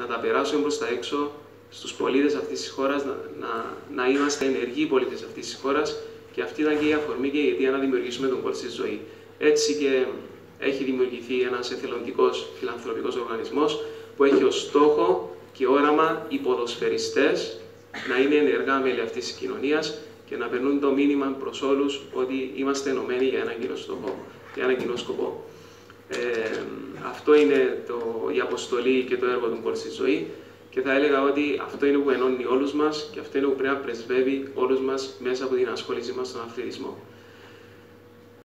να τα περάσουμε προς τα έξω στους πολίτες αυτής της χώρας, να, να, να είμαστε ενεργοί πολίτες αυτής της χώρας και αυτή ήταν και η αφορμή και η αιτία να δημιουργήσουμε τον κόλ στη ζωή. Έτσι και έχει δημιουργηθεί ένας εθελοντικός φιλανθρωπικός οργανισμός που έχει ως στόχο και όραμα οι ποδοσφαιριστές να είναι ενεργά μέλη αυτής της κοινωνίας και να περνούν το μήνυμα προς όλους ότι είμαστε ενωμένοι για έναν κοινό στόχο, για έναν κοινό σκοπό. Ε, αυτό είναι το, η αποστολή και το έργο του Κόλ στη ζωή και θα έλεγα ότι αυτό είναι που ενώνει όλους μας και αυτό είναι που πρέπει να πρεσβεύει όλους μας μέσα από την ασχόλησή μας στον αθλητισμό.